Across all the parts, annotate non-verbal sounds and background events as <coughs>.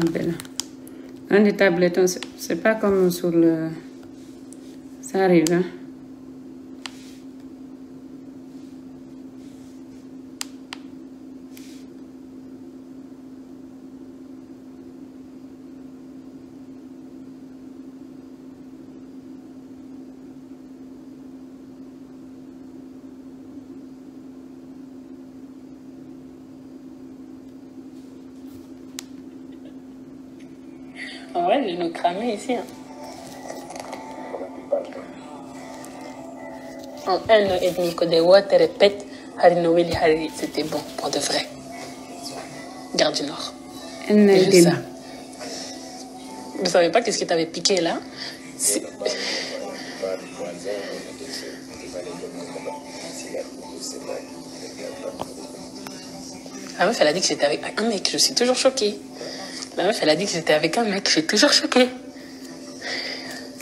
Abella. Un des tablettes, c'est- c'est pas comme sur le. Ça arrive, hein. En vrai, j'ai ici. hein. En un an et demi, que des te répète, et Harry, c'était bon, pour de vrai. Garde du Nord. Juste ça. Vous savez pas qu'est-ce qui t'avait piqué là? La meuf, elle a dit que j'étais avec un mec, je suis toujours choquée. La meuf, elle a dit que j'étais avec un mec, je suis toujours choquée.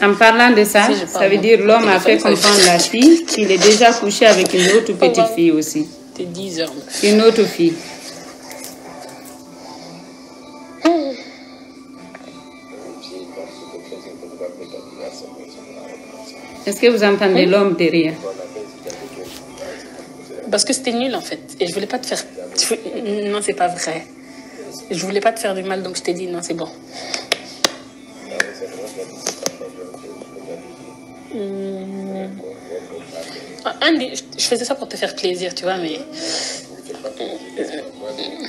En parlant de ça, Si, ça veut dire l'homme a fait comprendre la fille qu'il est déjà couché avec une autre petite va. fille aussi. T'es 10 heures. Une autre fille. Est-ce que vous entendez l'homme derrière? Parce que c'était nul en fait. Et je voulais pas te faire. Non, c'est pas vrai. Je voulais pas te faire du mal, donc je t'ai dit non, c'est bon. Andy, je- faisais ça pour te faire plaisir, tu vois, mais.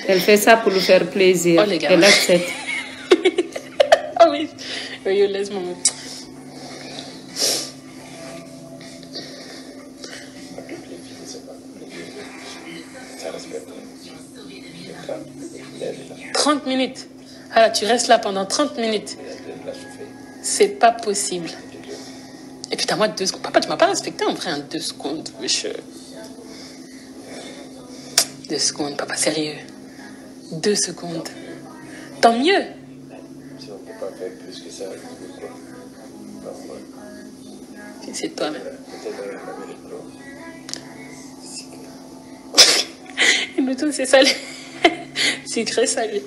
Elle fait ça pour lui faire plaisir. Oh, les gars. Elle accepte. <laughs> Ah oui, oui, laisse-moi. « 30 minutes. Ah, tu restes là pendant 30 minutes. C'est pas possible. Et puis t'as moi deux secondes. Papa, tu m'as pas respecté en vrai, en deux secondes. wesh. Deux secondes, papa, sérieux. Deux secondes. Tant mieux. Si on ne peut pas faire plus que ça, C'est toi-même. on les pros. Et le tout, c'est salé. <laughs> Sucré salé.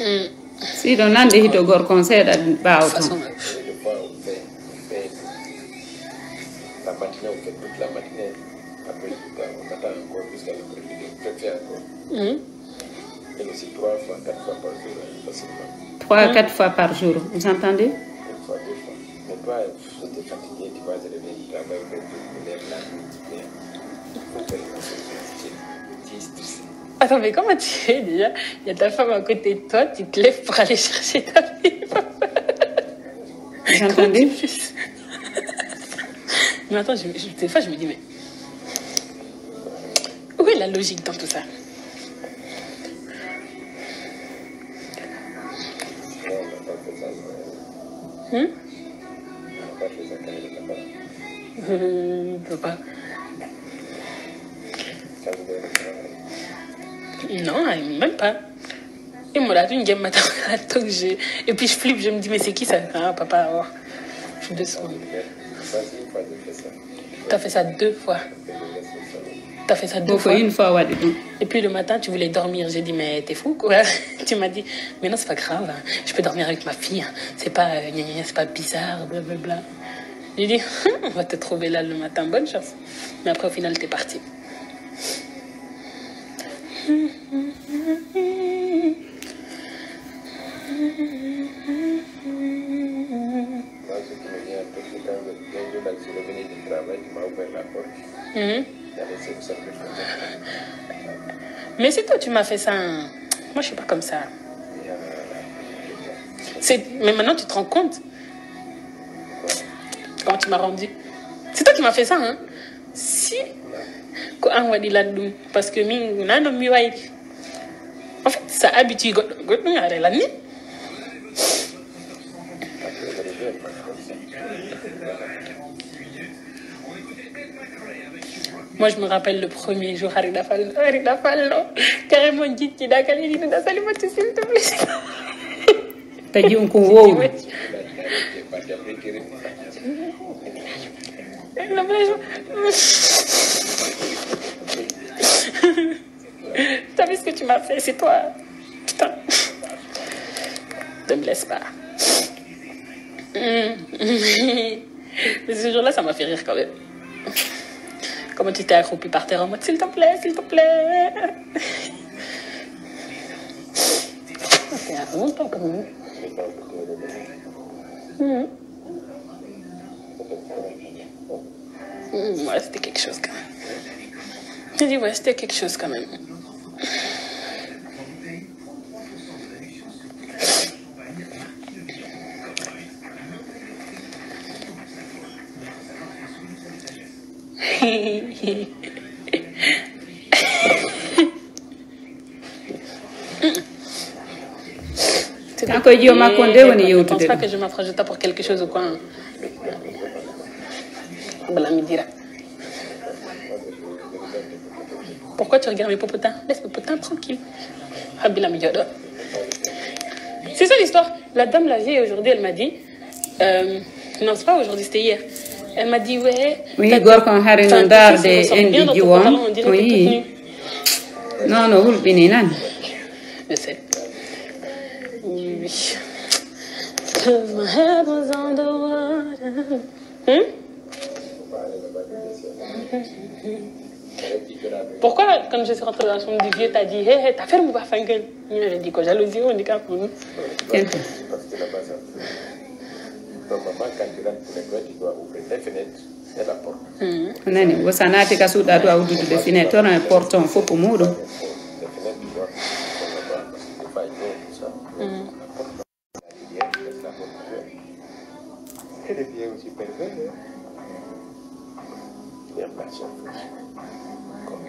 Hum, Si ɗo nande hitogor conseil ɗa ɓaawo De toute façon, toute la matinée. Après, on attend encore jusqu'à fait faire encore. hum. Et aussi trois fois, quatre fois par jour, hein, facilement. trois quatre fois par jour vous entendez? Une fois, deux fois. Mais toi, tu es fatigué, tu vas te réveiller tu te lèves là, tu faut faire les choses. Tu stressé. Attends, mais comment tu fais déjà Il y a ta femme à côté de toi, tu te lèves pour aller chercher ta fille. vous entendez? Mais attends, je, je- des fois, je me dis, mais. Où est la logique dans tout ça? Hum il travail. Non, même pas. Et moi, là, une game matin. <laughs> Et puis je flippe, je me dis, mais c'est qui ça? Ah, papa, oh. Je descends. Vas-y, une fois, j'ai fait ça. T'as fait ça deux fois. Ça. T'as fait ça deux fois. une fois ɗum Et puis le matin, tu voulais dormir. J'ai dit, mais t'es fou, quoi. <laughs> tu m'as dit, mais non, c'est pas grave. hein. Je peux dormir avec ma fille. hein. C'est pas, euh, c'est pas bizarre, blablabla. J'ai dit, <laughs> on va te trouver là le matin. Bonne chance. Mais après, au final, t'es parti. <laughs> Qui c'est quand porte. Mhm. Il y avait cette sorte de chose. Mais c'est toi, tu m'as fait ça. hein. Moi, je suis pas comme ça. C'est... Mais maintenant, tu te rends compte? Comment tu m'as rendu? C'est toi qui m'as fait ça, hein Si. Parce que en fait ça habitue goɗɗo goɗɗo yare lanni après, je reviens, parce que ça, moi je me rappelle le premier jour harida fallo harida fallo carrément jiɗɗiɗa kala yiɗiɗa salimatu s'il te plaît taji on ko J'ai dit, wowɗum <laughs> ouais. il est parti après, tu es revenu. Le vrai jour. <laughs> T'as vu ce que tu m'as fait? C'est toi. Putain. Ne me laisse pas. Mais <laughs> ce jour-là, ça m'a fait rire quand même. Comment tu t'es accroupi par terre en mode s'il te plaît, s'il te plaît? Ça fait longtemps quand même. Mhm. Mhm, Ouais, c'était quelque chose quand même. J'ai dit, ouais, c'était quelque chose quand même. Woni Je pense yewtude pas que je m'approche de toi pour quelque chose ou quoi. Dira. Pourquoi tu regardes mes popotins? Laisse mes popotins mi jodo. C'est ça l'histoire. La dame, la vieille, aujourd'hui, elle m'a dit. euh, non, c'est pas aujourd'hui, c'était hier. Elle m'a dit, ouais. Oui, t'as- gorko on hari no enfin, darde tu sais, ça ressemble bien en dans ton ɗiɗi won. pantalon, on dirait que t'es Oui. toute nue. non no hulɓini. Hmm? Pourquoi, quand je suis rentrée dans la chambre du vieux, t'as dit, hé, fait le mouva fangel Il dit quoi, jalousie, on dit qu'à pour nous. Kento. Parce que là-bas, ça. Quand tu rentres pour nettoyer, tu dois ouvrir les fenêtres et la porte. nani wosa naati ka suuɗa to a e porte on fof ko muɗum a porte. Elle devient aussi pervers. hein. Il a personne. Comme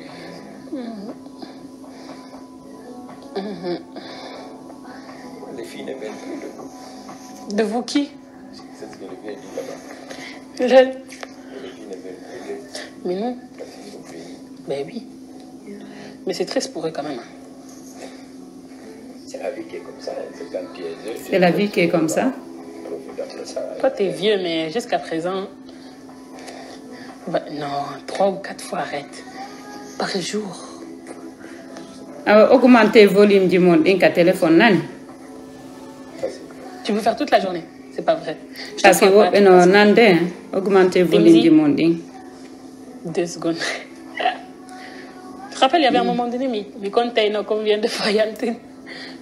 Les filles ne viennent plus de nous. De vous qui C'est ce que le vieux dit là-bas. Le- Mais non. Ben oui. Mais c'est triste pour eux quand même. hein. C'est la vie qui est comme ça. hein. C'est la vie qui est comme ça ça. Toi, t'es vieux, mais jusqu'à présent. Bah, non, trois ou quatre fois arrête. Par jour. awa augmenté volume ji mon ɗin ka téléphone Tu veux faire toute la journée? C'est pas vrai. Je te par ce que woɓɓe no nande hein, augmenté volume ji mon ɗin Deux secondes. <laughs> Tu te rappelles, il y avait un moment donné, combien de fois yalti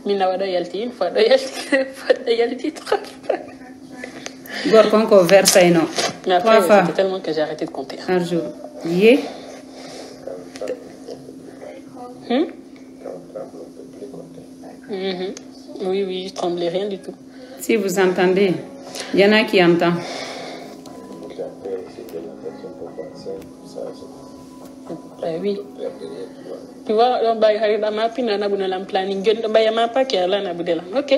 Mina wada yalti une fois, yalti deux <laughs> fois, do yalti trois fois. gorko on ko versayno trois fois c'était tellement que j'ai arrêté de compter. par jour ye Hmm? Mhm. Oui, oui, je tremblais rien du tout. Si vous entendez il y en a qui entend Donc, après, c'était la personne pour penser. Ça, c'est Ben oui. tu vois. On va arriver à ma pina planning. Gun ba ya ma pa ki ala na budela. OK.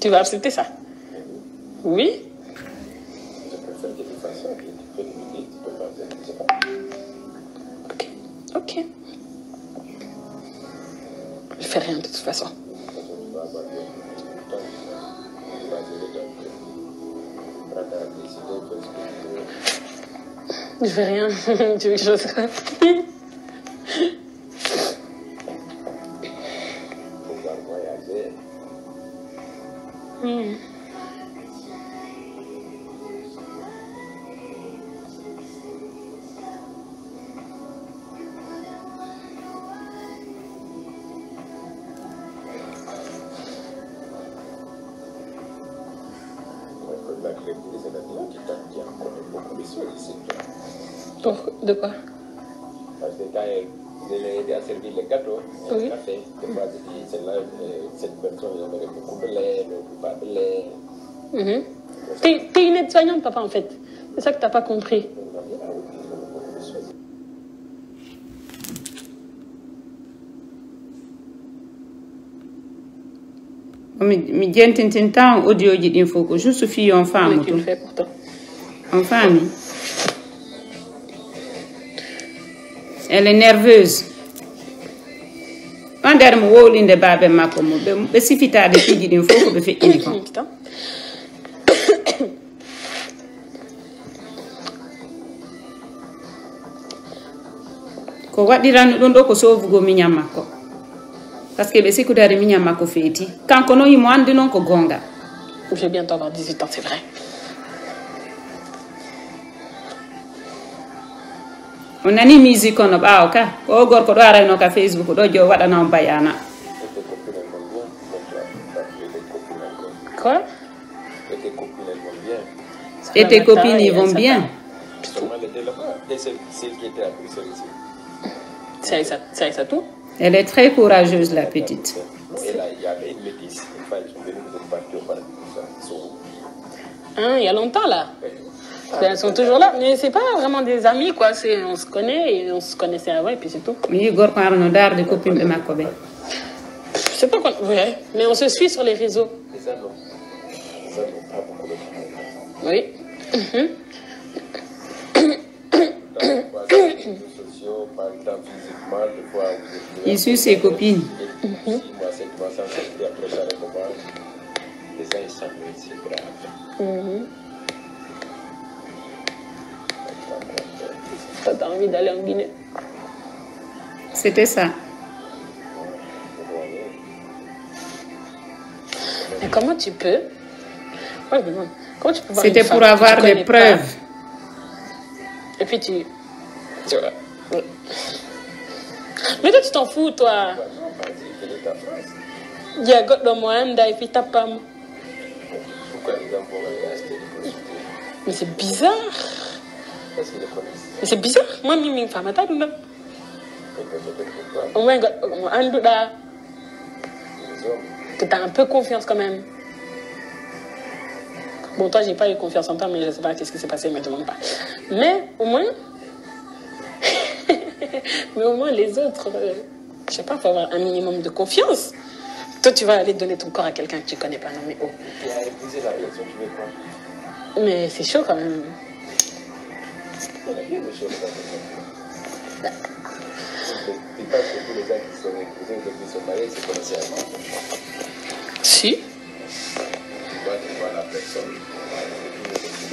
Tu as l'intérêt, on a Je fais rien. <laughs> tu veux que je en fait. C'est ça que t'as pas compris. Mi mi jentintin tan audio ji ɗin fof ko juste fille on faamu to faami elle est nerveuse. On nder mo wowlinde baabe makko mo ɓe ɓe sifitaade fiji ɗin fof ko ɓe feƴƴini <coughs> kon ko waɗirani ɗum ɗo ko sofugo miñam makko par ce que ɓe sikkudare miñam makko feeti kanko noon yimo andi noon ko gonga Je vais bientôt avoir 18 ans, c'est vrai. o nani musique ono ɓaawo ka ko o gorko ɗo arayno ka facebook ɗo jo bayana elles vont bien. Quoi? Et tes copines, elles vont bien? et tes copines ils vont bien Sûrement, elle était là-bas. Et celle, qui était à Bruxelles ici. C'est c'est tout elle est très courageuse la petite Et là, il y avait une métisse. Une fois, ils sont venus nous partir au paradis. tout ça. Ils sont où Hein, Il y a longtemps là. Elles sont toujours là, mais c'est pas vraiment des amis quoi. C'est on se connaît et on se connaissait avant et puis c'est tout. mi yi gorko arno darde copine ɓe makko ɓe Je sais pas quoi. Ouais, mais on se suit sur les réseaux. De. Oui. Dans les réseaux sociaux, par exemple, physiquement, des fois, vous êtes il suit ses copines Et six mois, sept mois sans sortir, après ça recommence. Les gens, ils s'en mettent, c'est grave. Toi, t'as envie d'aller en Guinée. c'était ça Mais comment tu peux. Comment tu c'était pour avoir des preuves Et puis tu. Tu vois. Ouais. Mais toi, tu t'en fous, toi. Ta. Il y a goɗɗo mo anda et puis t'as pas. Pourquoi les gens vont rester de consulter Mais c'est bizarre. Mais c'est bizarre. Moi, Mimi, femme, t'as goɗɗo mo anduɗa, les hommes. que t'as un peu confiance quand même. Bon, toi, j'ai pas eu confiance en toi, mais je sais pas qu'est-ce qui s'est passé, me demande pas. Mais au moins. <laughs> mais au moins, les autres. euh, je sais pas, faut avoir un minimum de confiance. Toi, tu vas aller donner ton corps à quelqu'un que tu connais pas. Non, mais oh. Et à épouser la relation, tu veux quoi Mais c'est chaud quand même. Tu penses que tous les gens qui sont épousés se marier se connaissaient avant Si. Tu vois, tu vois la personne.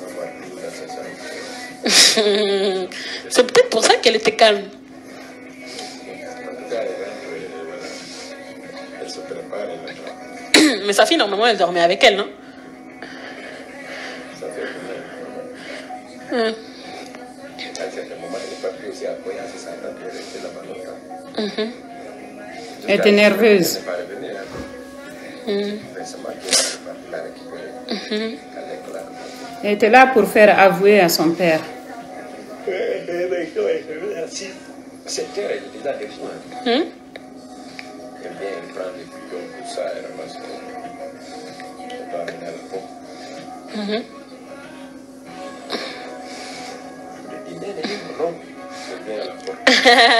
m'avoir plus dans sa chambre. C'est peut-être pour ça qu'elle était calme. <coughs> Mais sa fille, normalement, elle dormait avec elle, non? Ça fait bien. Hum. Ça, elle est restée là-bas longtemps. Elle était nerveuse. Elle n'est pas revenue. Récemment, elle était là pour faire avouer à son père terre, elle est déjà des fois. Hum Elle vient, elle prend les bidons, tout ça, elle ramasse. Elle doit amener à la pompe.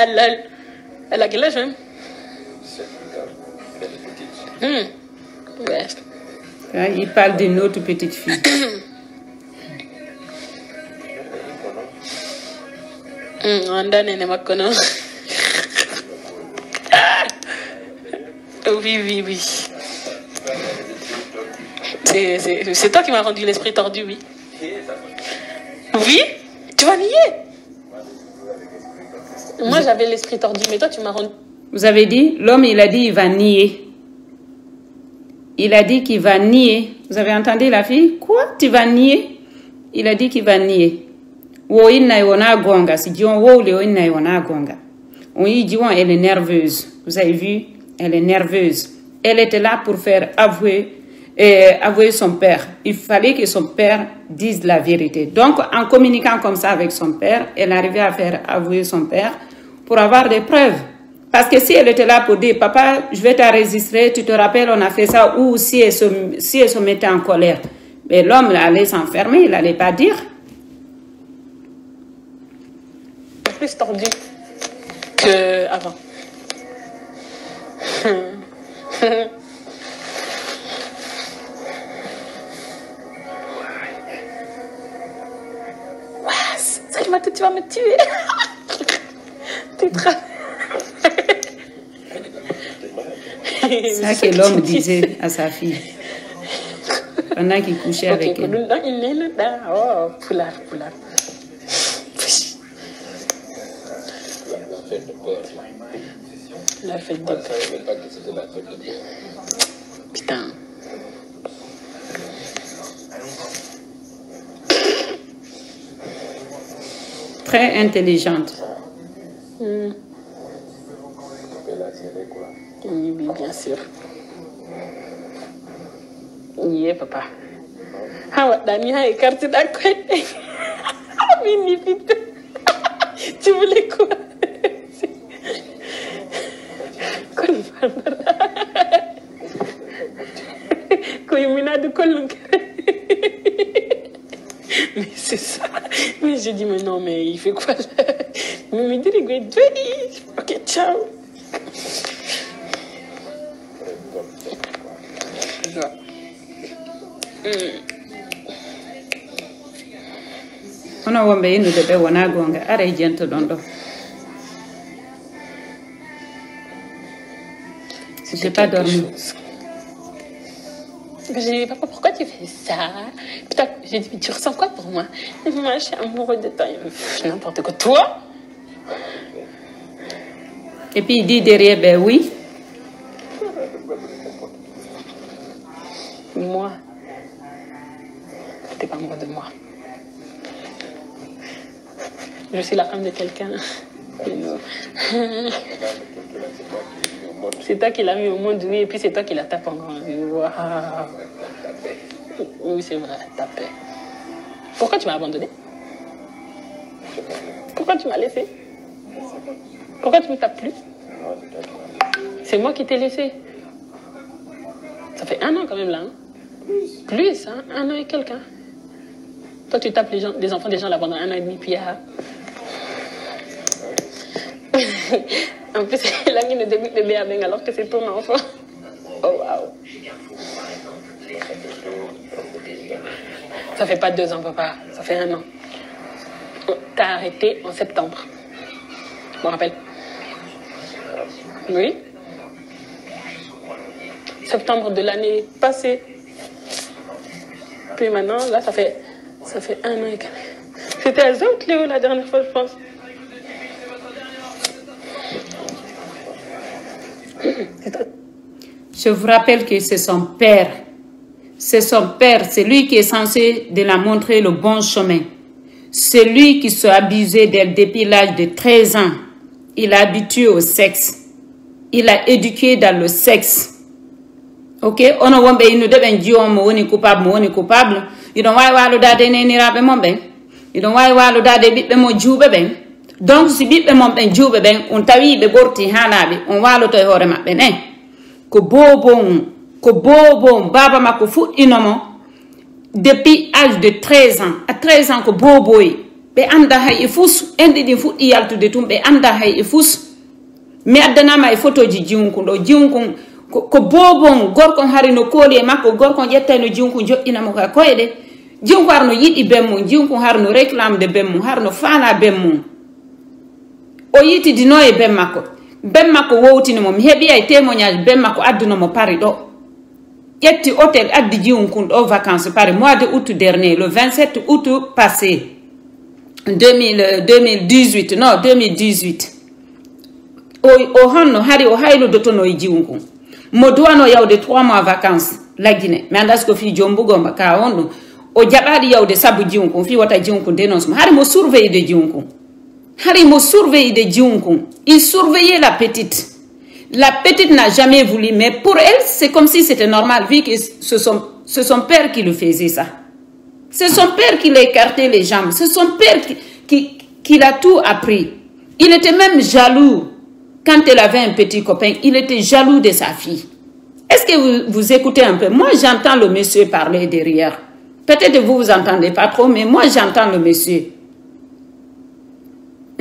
Lol. Elle a quel âge, même petite. Hum. Ouais. Hein, il parle d'une autre petite fille anda nene makko non Oui, oui, oui. C'est toi qui m'as rendu l'esprit tordu, oui. Oui? Tu vas nier? Moi, j'avais l'esprit tordu, mais toi, tu m'as rendu... Vous avez dit, l'homme, il a dit, il va nier. Il a dit qu'il va nier. Vous avez entendu la fille? Quoi? Tu vas nier? Il a dit qu'il va nier. Wo inna gonga. Si Dion wo le inna yona gonga. On y dit, elle est nerveuse. Vous avez vu? Elle est nerveuse. Elle était là pour faire avouer, euh, avouer son père. Il fallait que son père dise la vérité. Donc, en communiquant comme ça avec son père, elle arrivait à faire avouer son père pour avoir des preuves. Parce que si elle était là pour dire, papa, je vais t'enregistrer, tu te rappelles, on a fait ça, ou si elle se, si elle se mettait en colère, mais l'homme allait s'enfermer, il n'allait pas dire. Plus tordu que avant. <laughs> Tu vas me tuer. <laughs> tu te C'est ça que l'homme disait à sa fille pendant qu'il couchait avec elle. Oh, poulard, poulard. La fête de La fête de père. Moi, je savais même pas que c'était la fête de père. Putain. Très intelligente. Hmm. Elle a serré quoi. Oui, oui, Oui, papa. Ah ouais, Dani a écarté d'un coin. Mini vite. <laughs> Tu voulais quoi? <laughs> Kon Barbara. <laughs> Koyumina de Kolunk. Mais c'est ça. Mais j'ai dit, mais non, mais il fait quoi Mais me dit, ok, ciao. Hono wonɓe innude ɓe wona gonga ara e jento ɗon ɗo j'ai pas dormi Mais J'ai dit, papa, pourquoi tu fais ça Putain, j'ai dit, mais tu ressens quoi pour moi? Moi, je suis amoureux de toi. N'importe quoi. Toi? Et puis il dit derrière ben oui Moi. T'es pas amoureux de moi. Je suis la femme de quelqu'un. C'est toi qui l'as mis au monde, oui, et puis c'est toi qui la tapé en grand. Waouh. Oui, c'est vrai, tapé. Pourquoi tu m'as abandonné? Pourquoi tu m'as laissé? Pourquoi tu ne me tapes plus? C'est moi qui t'ai laissé. Ça fait un an quand même là. hein. Plus, hein, un an et quelqu'un. Toi, tu tapes les, gens, les enfants des gens là pendant un an et demi, puis ah. <laughs> en plus, <laughs> il a mis début de bébé avec alors que c'est ton enfant. Oh waouh. Ça fait pas deux ans, papa. Ça fait un an. T'as arrêté en septembre. Je me rappelle. Oui. Septembre de l'année passée. Puis maintenant, là, ça fait, ça fait un an et quelques. C'était à Zout, Léo, la dernière fois, je pense. Je vous rappelle que c'est son père. C'est son père, c'est lui qui est censé de la montrer le bon chemin. C'est lui qui se abusé d'elle depuis l'âge de 13 ans. Il a habitué au sexe. Il a éduqué dans le sexe. ok? Ono wonɓe innude ɓen jiwon mo woni coupable mo woni coupable iɗon wawi waludade neniraɓe mon ɓen iɗon wawi waludade ɓiɓɓe mon juuɓe ɓen donc si ɓiɓɓe mon ɓen juuɓe ɓen on tawi ɓe ɓorti hanaɓe on waloto e hoore maɓɓe nen ko bobon ko bobon baba makko fuɗɗinomo depuis âge de 13 ans à 13 ans ko boboye ɓe anda hay e fus enɗi ɗin fuɗɗi yaltude tum ɓe anda hay e fus mi addanama e photo ji jiwnkun ɗo jiwnkun ko bobon gorkon hari no kooli e makko gorkon ƴettay no jiwnkun joƴƴinamo ka koyɗe jiwnku har no yiɗi ben mum jiwnku har no de ben mum har no faana ben o yitidino e ben makko ben makko wowtinimo mi heɓi ay témoignage ben makko addunomo pari ɗo ƴetti hôtel addi jiwnkun ɗo vacance pari. Mois de août dernier le 27 août passé. 2000, 2018 non 2018 o, o hari o hayludotono e jiwnkun mo duwano yawde 3 mois vacance laggine mi anda siko fi jombugomba ka on ɗum o jaɓaɗi yawde sabu jiwnkun fi wata jiwnkun dénonce mo hari mo surveille de jiwnkun hari mo surveille de jiwnkun il surveillait la petite. La petite n'a jamais voulu mais pour elle c'est comme si c'était normal vu que c'est son, son père qui le faisait ça. C'est son père qui l'a écarté les jambes. C'est son père qui, qui, qui l'a tout appris. Il était même jaloux. Quand elle avait un petit copain, il était jaloux de sa fille. Est-ce que vous, vous écoutez un peu? Moi, j'entends le monsieur parler derrière. Peut-être vous, vous entendez pas trop, mais moi, j'entends le monsieur.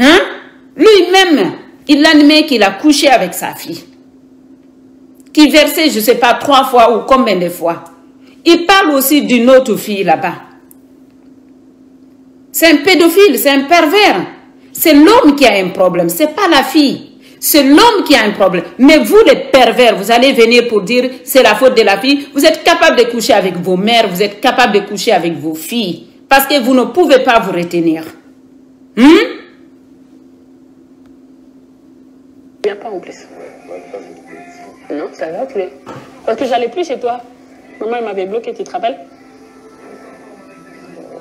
Hein? Lui-même, il admet qu'il a couché avec sa fille. Qui versait, je ne sais pas, trois fois ou combien de fois. Il parle aussi d'une autre fille là-bas. C'est un pédophile, c'est un pervers. C'est l'homme qui a un problème, c'est pas la fille. C'est l'homme qui a un problème. Mais vous, les pervers, vous allez venir pour dire c'est la faute de la fille. Vous êtes capable de coucher avec vos mères, vous êtes capable de coucher avec vos filles. Parce que vous ne pouvez pas vous retenir. Hmm? Pas en plus. Non, ça va plus. Parce que j'allais plus chez toi. Maman, elle m'avait bloqué, tu te rappelles?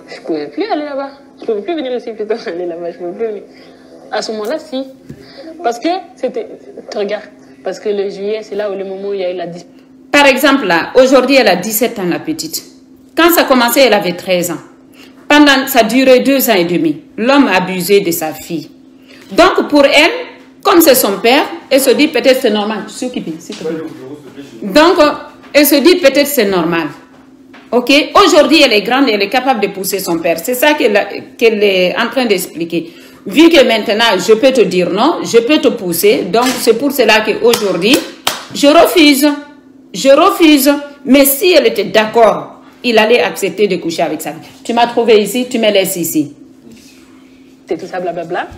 Je pouvais plus aller là-bas. Je pouvais plus venir ici plutôt <laughs> aller là-bas. Je pouvais plus venir. À ce moment-là, si. Parce que c'était. Tu regardes. Parce que le juillet, c'est là où le moment où il y a eu la. Par exemple, là, aujourd'hui, elle a 17 ans, la petite. Quand ça a commencé, elle avait 13 ans. Pendant, ça duré deux ans et demi. L'homme a abusé de sa fille. Donc, pour elle, comme c'est son père, elle se dit peut-être c'est normal. Donc, elle se dit peut-être c'est normal. Ok? Aujourd'hui, elle est grande et elle est capable de pousser son père. C'est ça qu'elle qu'elle est en train d'expliquer. Vu que maintenant, je peux te dire non, je peux te pousser. Donc, c'est pour cela qu'aujourd'hui, je refuse. Je refuse. Mais si elle était d'accord, il allait accepter de coucher avec sa fille. Tu m'as trouvé ici, tu me laisses ici. C'est tout ça, blablabla.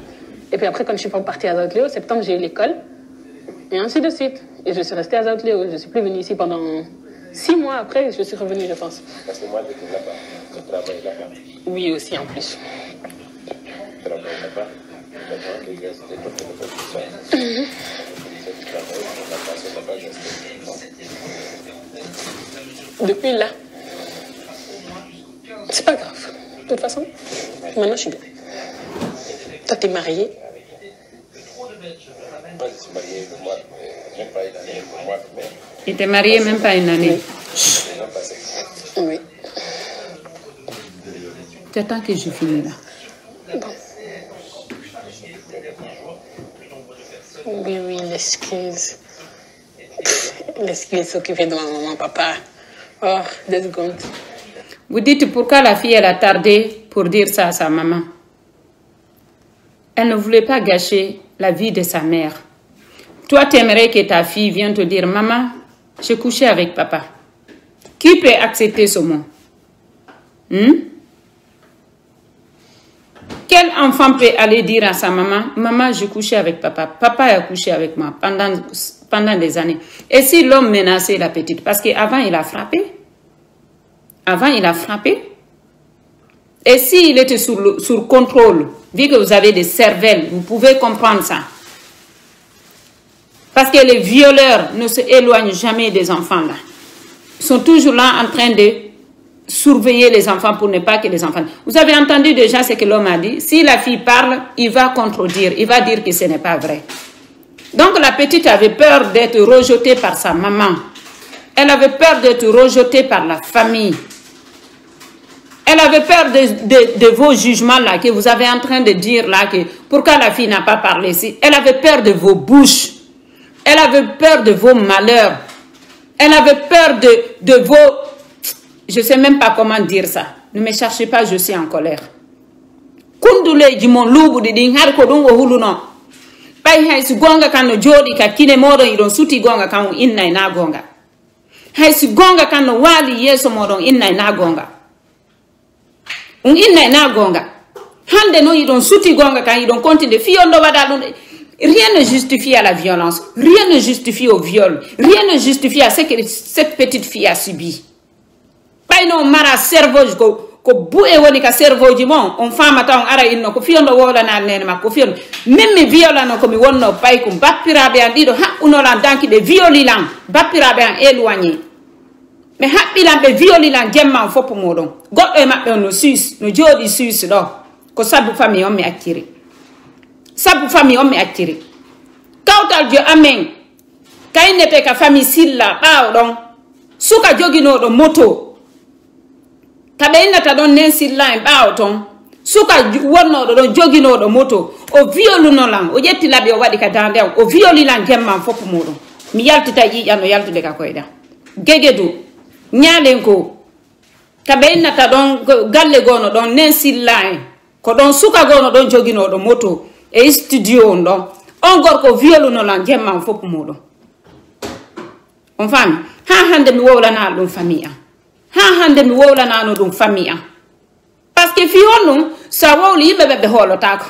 Et puis après, quand je suis partie à Zautleo, septembre, j'ai eu l'école. Et ainsi de suite. Et je suis restée à Zautleo. Je suis plus venue ici pendant six mois après, je suis revenue, je pense. Parce que moi, j'étais là-bas. Je travaillais là-bas. Oui, aussi, en plus. Je travaillais là-bas. Restais. Depuis là, c'est pas grave. De toute façon, maintenant, je suis bien. Toi, t'es marié. Il était marié même pas une année. Oui. Tu attends que je finis là. Oui, oui, l'excuse. L'excuse s'occuper de ma maman, papa. Oh, deux secondes. Vous dites pourquoi la fille elle a tardé pour dire ça à sa maman? Elle ne voulait pas gâcher la vie de sa mère. Toi, tu aimerais que ta fille vienne te dire Maman, j'ai couché avec papa. Qui peut accepter ce mot? Hmm? Quel enfant peut aller dire à sa maman Maman, j'ai couché avec papa. Papa a couché avec moi pendant, pendant des années. Et si l'homme menaçait la petite? Parce qu'avant, il a frappé. Avant, il a frappé. Et s'il était sur contrôle, vu que vous avez des cervelles, vous pouvez comprendre ça. Parce que les violeurs ne se éloignent jamais des enfants là. Ils sont toujours là en train de surveiller les enfants pour ne pas que les enfants... Vous avez entendu déjà ce que l'homme a dit? Si la fille parle, il va contredire, il va dire que ce n'est pas vrai. Donc la petite avait peur d'être rejetée par sa maman. Elle avait peur d'être rejetée par la famille. Elle avait peur de, de- de vos jugements là que vous avez en train de dire là que pourquoi la fille n'a pas parlé ici. Elle avait peur de vos bouches. Elle avait peur de vos malheurs. Elle avait peur de, de vos... Je ne sais même pas comment dire ça. Ne me cherchez pas, je suis en colère. kunduleji mon luuɓuɗi ɗin har ko ɗum o huluno ɓay hay si gonga kan no jooɗi ka kine moɗon iɗon suti gonga kan o innay na gonga hay si gonga kan no waali yeeso moɗon innay na gonga on innay na gonga. Hande noon iɗon suti gonga kan iɗon continue ɗo waɗa ɗum ɗe. rien ne justifie à la violence. Rien ne justifie au viol. Rien ne justifie à ce que cette petite fille a subi. Ɓayno mara cerveau ji ko ko bu'e woni ka cerveau ji mon on famata on ara inno ko fiyondo wolanal nene makko fiyondo min mi violano komi wonno pay ko bappiraɓe an ɗiɗo haɓɓunolan danki ɗe violilan bappiraɓe an éloigné ɓe haɓɓilan ɓe violilan gemma on foppo muɗum goɗɗo e maɓɓe on no suis no jooɗi suis ɗo. Ko sabu famille on mi acciri. Sabu famille on mi acciri. Kawtal jo amen. Kaynete ka famille silla ɓaawo ɗon. Suka joginoɗo moto. Ka ɓe innata ɗon nen silla en ɓaawo ton. Suka wonnoɗo ɗon joginoɗo moto. O violunolan o ƴetti laɓi o waɗi ka dande am. O violilan gemman foppo muɗum mi yaltita ƴiƴan o yaltude ka koyeɗa gegedu. ñaalen ko. Ka ɓe innata ɗon galle gono ɗon nen silla en ko ɗon suka gono ɗon joginoɗo moto e studio on ɗon. On gorko violunolan jemma fof muɗum on faami. Ha hande mi wowlanano ɗum famille am ha hande mi wowlanano ɗum famille am par ce que fi on ɗum so a wowli yimɓe ɓe ɓe hoolotako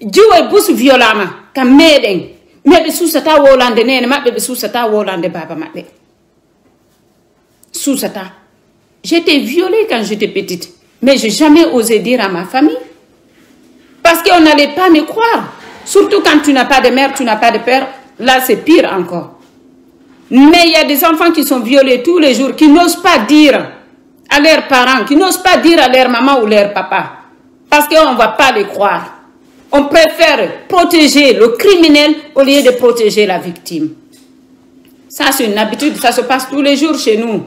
jiwo e bus violama kam meɗen. Miɓe susata wowlande nene maɓɓe ɓe susata wowlande baba maɓɓe. Susata j'étais violée quand j'étais petite mais j'ai jamais osé dire à ma famille parce qu'on n'allait pas me croire surtout quand tu n'as pas de mère tu n'as pas de père là c'est pire encore mais il y a des enfants qui sont violés tous les jours, qui n'osent pas dire à leurs parents, qui n'osent pas dire à leur maman ou leur papa. Parce qu'on ne va pas les croire. On préfère protéger le criminel au lieu de protéger la victime. Ça, c'est une habitude, ça se passe tous les jours chez nous.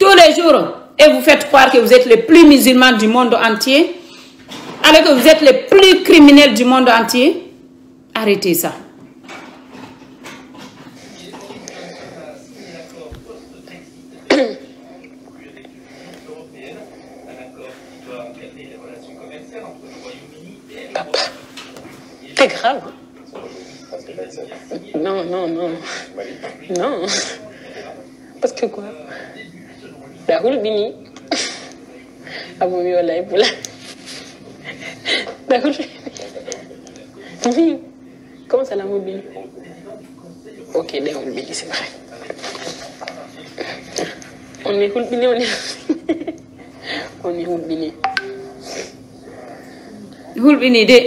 Tous les jours. Et vous faites croire que vous êtes les plus musulmans du monde entier, alors que vous êtes les plus criminels du monde entier. Arrêtez ça. Papa, c'est grave. Non, non, non. Non. Parce que quoi? Dahul bini. Abu mi wallahi pula. Dahul. Oui. Comment ça l'amour bini Ok, Dahul bini, c'est vrai. On est Hul bini, on est. on est Hul bini. hulɓini de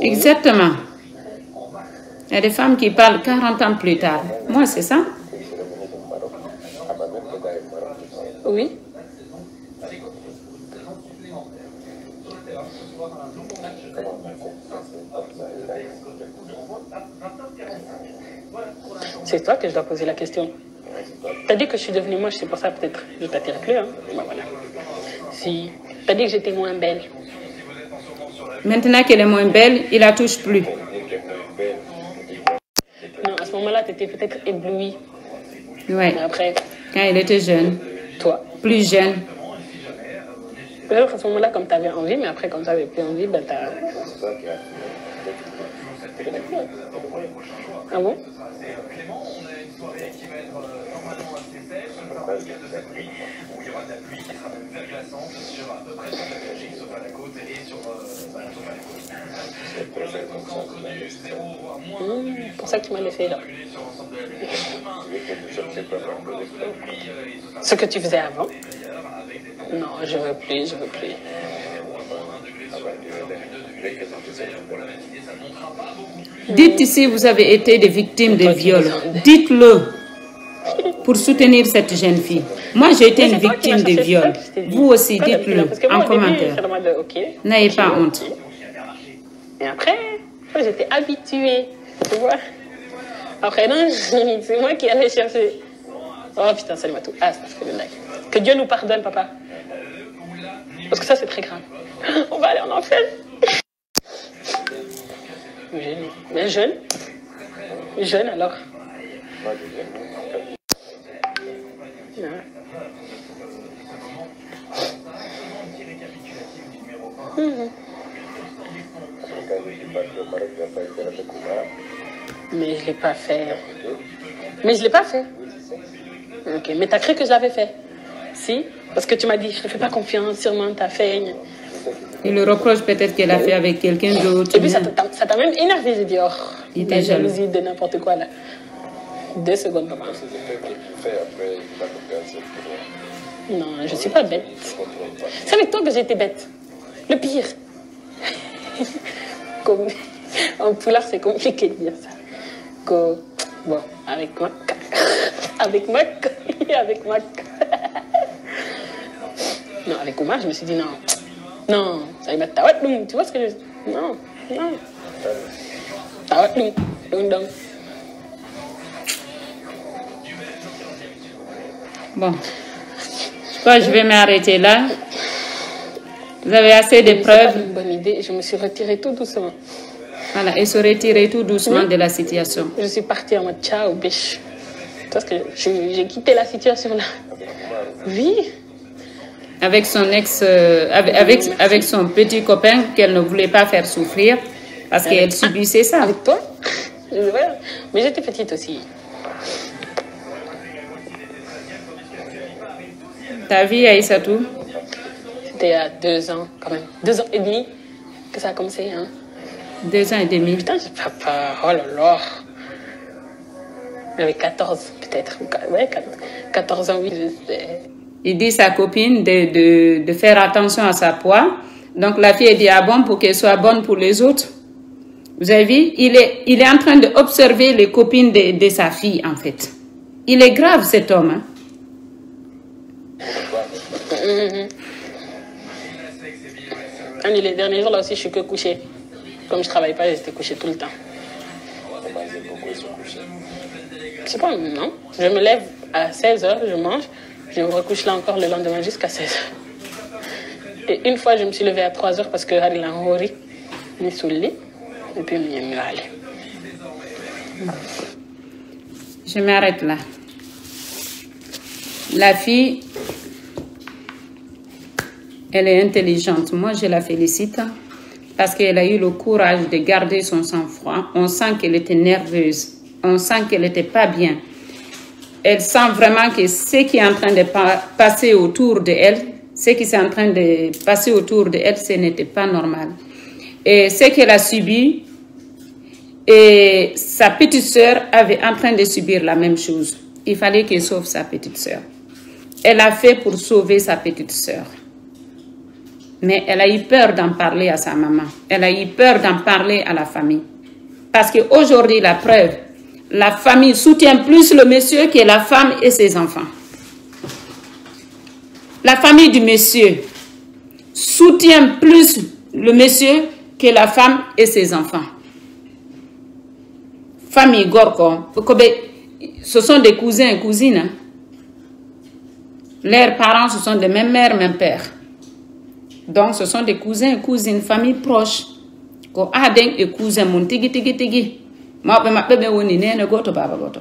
exactement il y a des femmes qui parlent 40 ans plus tard moi c'est ça Oui. C'est toi que je dois poser la question. T'as dit que je suis devenue moche, c'est pour ça peut-être je t'attire plus. Hein. Bah, voilà. Si. T'as dit que j'étais moins belle. maintenant qu'elle est moins belle il la touche plus Moment-là, t'étais peut-être éblouie. ouais Mais après, quand elle était jeune toi. plus jeune Peut-être à ce moment-là, comme t'avais envie, mais après, comme t'avais plus envie, ben t'as. Ah bon? Mmh, pour ça que tu m'as laissé là. Ce que tu faisais avant Non, je veux plus, je veux plus. dites si vous avez été des victimes de viol dites-le pour soutenir cette jeune fille moi j'ai été une victime de viol vous aussi dites-le en commentaire. N'ayez pas honte. Et après, j'étais habituée, tu vois. Après, non, <laughs> c'est moi qui allais chercher. Oh putain, salut tout. Ah, fait le like. Que Dieu nous pardonne, papa. Parce que ça, c'est très grave. <gasps> On va aller en enfer. <laughs> Jeune. Mais jeune. Jeune alors. Ouais. Mais je l'ai pas fait. Mais je l'ai pas fait. Ok, mais t'as cru que je l'avais fait? Si? Parce que tu m'as dit, je te fais pas confiance, sûrement t'as fait. il le reproche peut-être qu'elle a fait avec quelqu'un d'autre Et puis ça t'a même énervé, j'ai dit, oh, Il était jaloux. jalousie de n'importe quoi là. Deux secondes. Non, je suis pas bête. C'est avec toi que j'étais bête. Le pire. <laughs> <laughs> En poulard, c'est compliqué de dire ça. Que... Bon, avec Mac. <laughs> Avec Mac. <laughs> avec Mac. Non, avec Omar, je me suis dit non. Non, ça va ta Tu vois ce que je. Non, non. Ta Donc, donc. Bon. Je crois que je vais m'arrêter là. Vous avez assez de C'est pas preuves. une bonne idée. Je me suis retirée tout doucement. Voilà, et se retirer tout doucement de la situation. Je suis partie en mode ciao, biche. Parce que j'ai quitté la situation là. Oui. Avec son ex, euh, avec, avec, son petit copain qu'elle ne voulait pas faire souffrir parce qu'elle subissait ça. Avec toi. Mais j'étais petite aussi. Ta vie, Aïssatou, C'était à deux ans quand même. Deux ans et demi que ça a commencé. Hein. deux ans et demi. Putain, j'ai pas peur. Oh là là. J'avais 14 peut-être. Ouais, 14 ans, oui. je sais. Il dit à sa copine de, de, de faire attention à sa poids. Donc la fille dit ah bon pour qu'elle soit bonne pour les autres? Vous avez vu, il est, il est en train d'observer les copines de, de sa fille en fait. Il est grave cet homme. hein. Ah, mais les derniers jours là aussi, je suis que couchée. Comme je travaille pas, j'étais couchée tout le temps. Je sais pas, non. Je me lève à 16h, je mange. Je me recouche là encore le lendemain jusqu'à 16h. Et une fois, je me suis levée à 3h parce que Harry l'a enrôlé. mis sous le lit. Et puis, il est allé. Je m'arrête là. La fille, elle est intelligente. Moi, je la félicite parce qu'elle a eu le courage de garder son sang-froid. On sent qu'elle était nerveuse. On sent qu'elle n'était pas bien. Elle sent vraiment que ce qui est en train de pa- passer autour de elle, ce qui est en train de passer autour de elle, ce n'était pas normal. Et ce qu'elle a subi, et sa petite sœur avait en train de subir la même chose. Il fallait qu'elle sauve sa petite sœur. Elle a fait pour sauver sa petite sœur. Mais elle a eu peur d'en parler à sa maman. Elle a eu peur d'en parler à la famille. Parce qu'aujourd'hui, la preuve, la famille soutient plus le monsieur que la femme et ses enfants. La famille du monsieur soutient plus le monsieur que la femme et ses enfants famille Gorko, ce sont des cousins et cousines. hein. Leurs parents, ce sont des mêmes mères, mêmes pères. Donc, ce sont des cousins et cousines, famille proche. Ko aden et cousin mun tigi tigi tigi. Mawɓe maɓɓe ɓe woni nene goto baba goto.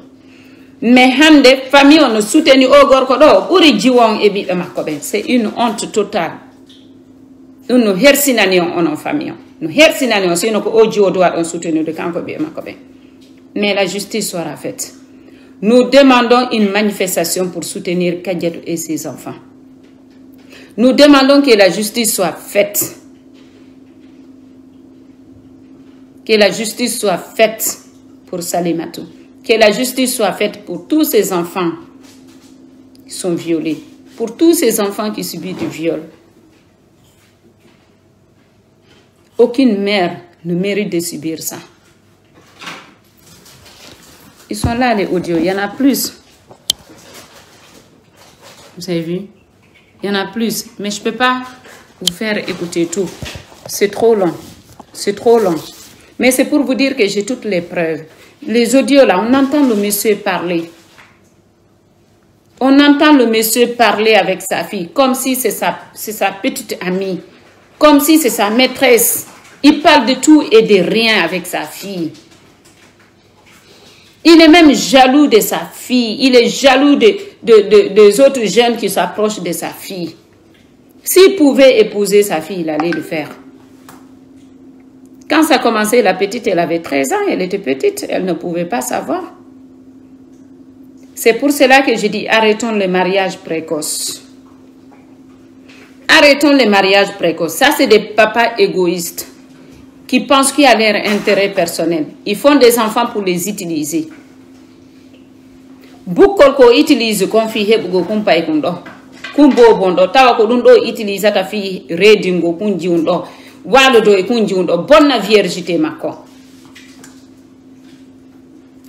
Mais hande famille on no souteni o gorko ɗo ɓuri jiwon e ɓiɓɓe makko ɓen. C'est une honte totale. ɗum no hersinani on onon famille on no hersinani on sino ko o jiwo duwa ɗon soutenude kanko ɓiɓɓe makko ɓen mais la justice sera faite. Nous demandons une manifestation pour soutenir Kadiatou et ses enfants. Nous demandons que la justice soit faite. Que la justice soit faite pour Salimatou. Que la justice soit faite pour tous ces enfants qui sont violés. Pour tous ces enfants qui subissent du viol. Aucune mère ne mérite de subir ça. Ils sont là, les audios. Il y en a plus. Vous avez vu? Il y en a plus. Mais je ne peux pas vous faire écouter tout. C'est trop long. C'est trop long. Mais c'est pour vous dire que j'ai toutes les preuves. Les audios, là, on entend le monsieur parler. On entend le monsieur parler avec sa fille, comme si c'est sa, sa petite amie, comme si c'est sa maîtresse. Il parle de tout et de rien avec sa fille. Il est même jaloux de sa fille. Il est jaloux de, de- de- des autres jeunes qui s'approchent de sa fille. S'il pouvait épouser sa fille, il allait le faire. Quand ça a commencé, la petite, elle avait 13 ans, elle était petite, elle ne pouvait pas savoir. C'est pour cela que je dis arrêtons les mariages précoces. Arrêtons les mariages précoces. Ça, c'est des papas égoïstes qui pensent qu'il y a leur intérêt personnel. Ils font des enfants pour les utiliser. bukkol ko utilise kon fi heɓugo kum pay ɗo. Tawa ko ɗum ɗo utilisata fi redingo kum jiwum ɗo. Waludo e kum jiwum ɗo. Bonna viergité makko.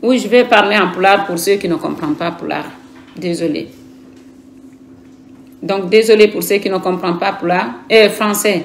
Oui je vais parler en pulaar pour ceux qui ne comprennent pas pulaar désolé. Donc désolé pour ceux qui ne comprennent pas pulaar euh, français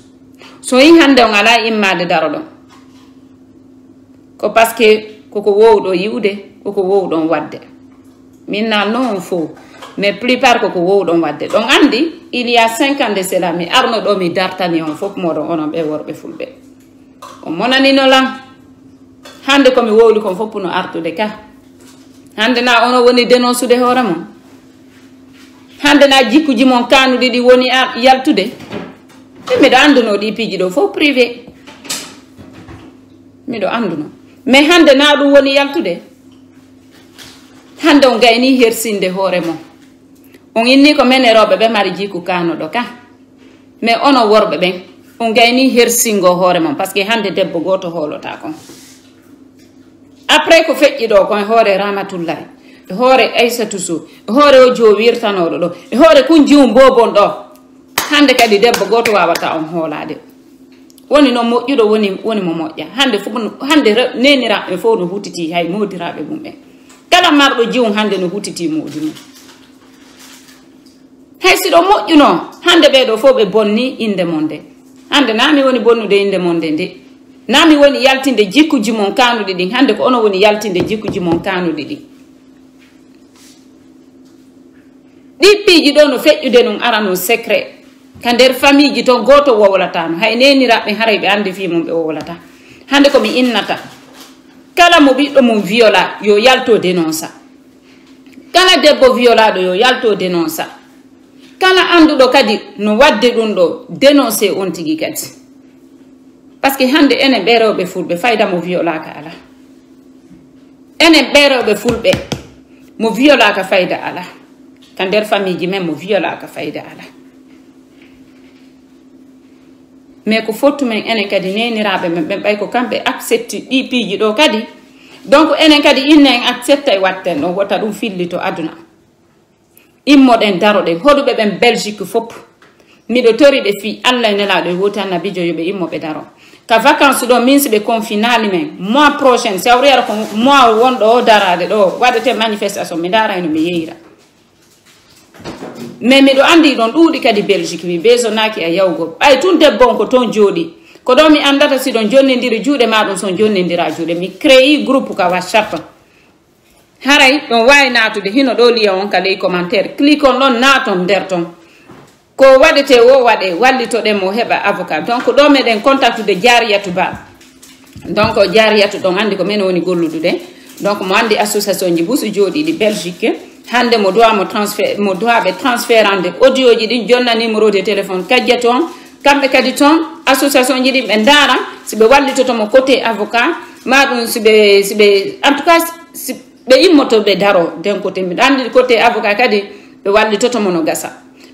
so yi hannde on alaa immade daro ɗon? Ko par ce que koko wowɗo yiwde koko wowɗon waɗde min nalno on fof mais plupart koko wowɗon waɗde ɗon anndi il y a cinq ans de cela mi arno ɗo mi dartani on fof moɗon onon ɓe worɓe fulɓe. On monanino lan hannde komi wowli kon fof puno artude ka. Hannde na ono woni dénoncude hoore mon. Hannde na jikkuji mon kanuɗi ɗi woni yaltude. miɗo anduno ɗi piiji ɗo fof privé. Miɗo anduno. Mais hande na ɗum woni yaltude? Hande on gayni hersinde hoore mon. On inni ko men e rewɓe ɓe mari jiku kanoɗo ka? Mais ono worɓe ɓen on gayni hersingo hoore mon par ce que hande debbo goto holota kon. Après ko feƴƴi ɗo kon e hoore ramatullahi e hoore aissatou sow e hoore o jowirtanoɗo ɗo e hoore kun jiwum bobon ɗo. hande kadi debbo goto wawata on hoolade. Woni noon moƴƴuɗo woni woni mo moƴƴa. Hande fof hande neniraɓe fof no hutiti hay modiraɓe mumɓen kala marɗo jiwum hande no hutiti modi mum. Hay siɗo moƴƴuno hande ɓeɗo fof ɓe bonni inde mon nde. Hande na woni bonnude inde mon nde nde. Na woni yaltinde jikkuji mon kanuɗi ɗin hande ko ono woni yaltinde jikkuji mon kanuɗi ɗin ɗiɓɓiji ɗo no feƴƴude non ara non secret. ka nder famille ji toon goto wowlatano hay neniraɓe haray ɓe andi fi mum ɓe wowlata. Hande komi innata. Kala mo ɓiɗɗo mum viola yo yalto dénonça kala debbo violaɗo yo yalto dénonça kala anduɗo kadi no wadde ɗum ɗo dénoncé on tigui kadi. Par ce que hande enen ɓerewɓe fulɓe fayda mo violaka ala. Enen ɓerewɓe fulɓe mo violaka fayda ala. Ka nder famille ji men mo violaka fayda ala. mais ko fottu men enen kadi neniraɓe men ɓen ɓay ko kamɓe accepti ɗi piiji ɗo kadi. Donc enen kadi inne en accepta e watten ɗon wota ɗum filli to aduna. Immoɗen daroɗen hoɗuɓe ɓen belgique fopp miɗo tori ɓe fii allah nelaɗo e, e woti annabijo yoɓe immoɓe daro. Ka vacance ɗo min siɓe confinali men. Mois prochaine sawriyata ko mois wonɗo o darade ɗo waɗete manifestation mi darayno mi yeyra mais miɗo andi ɗon ɗuuɗi kadi belgique mi besonaki a yawgo. Ɓay tun debbo on ko toon jooɗi. Ko ɗo mi andata siɗon jonnidiri juuɗe maɗum son jonnidira juuɗe. Mi créi groupe ka whatsapp. Haray ɗon wawi natude hino ɗo liya on ka ley commentaire. Clique on ɗon naton nder ton. Ko waɗete wo waɗe wallitoɗen mo heɓa avocat. Donc ɗo meɗen contactude jariyatu ba. Donc jariyatu ɗon andi ko min woni golludude. Donc mo andi association ji busu jooɗiɗi belgique hande mo dowa mo transfert mo dowa ɓe transférande audio ji ɗin jonna numéro de téléphone. Kajja toon kamɓe kadi toon association ji ɗin ɓe daara siɓe wallitotomo côté avocat. Maɗum siɓe siɓe en tout cas ɓe immotoɓe daro den côté mbiɗa andi côté avocat kadi ɓe wallitotomo no gasa.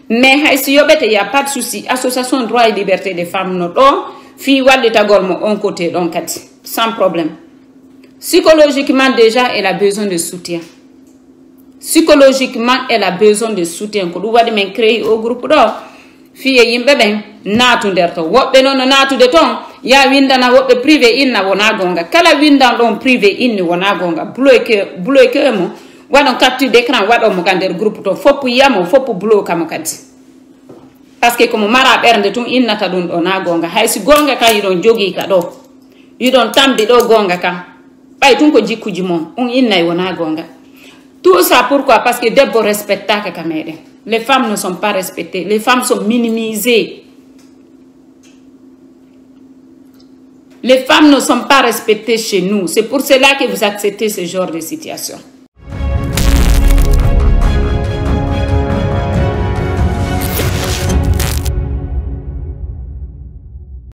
Mais hay si yoɓete y a pas de souci. Association droit et liberté des femmes no ɗo fi wallitagol mo on côté ɗon kadi sans problème. Psychologiquement déjà elle a besoin de soutien psychologiquement elle a besoin de soutien. Ko ɗum waɗi min créé au groupe ɗo fiye yimɓe ɓen naatu nder to. Woɓɓe noon no naatude toon ya windana woɓɓe privé inna wona gonga kala windan ɗon privé inni wona gonga bloqué bloqué mo waɗon capture d' écran waɗomo ka nder groupe to. Foppo yiyamo foppo bloka mo kadi. Par ce que komo mara ɓernde tum innata ɗum ɗo na gonga haysi gonga kan yiɗon jogii ka ɗo yiɗon tambi ɗo gonga kan ɓay tun ko jikkuji mon on innay wona gonga tout ça pourquoi? Parce que debbo respectaka ka meɗen les femmes ne sont pas respectées. Les femmes sont minimisées. Les femmes ne sont pas respectées chez nous. C'est pour cela que vous acceptez ce genre de situation